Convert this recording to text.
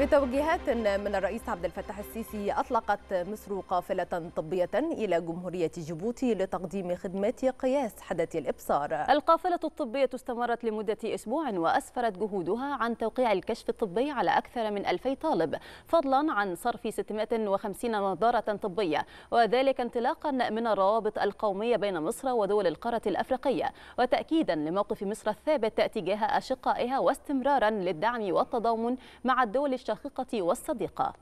بتوجيهات من الرئيس عبد الفتاح السيسي أطلقت مصر قافلة طبية إلى جمهورية جيبوتي لتقديم خدمات قياس حدث الإبصار. القافلة الطبية استمرت لمدة أسبوع وأسفرت جهودها عن توقيع الكشف الطبي على أكثر من 2000 طالب فضلا عن صرف 650 نظارة طبية وذلك انطلاقا من الروابط القومية بين مصر ودول القارة الأفريقية وتأكيدا لموقف مصر الثابت تجاه أشقائها واستمرارا للدعم والتضامن مع الدول الشقيقة والصديقة.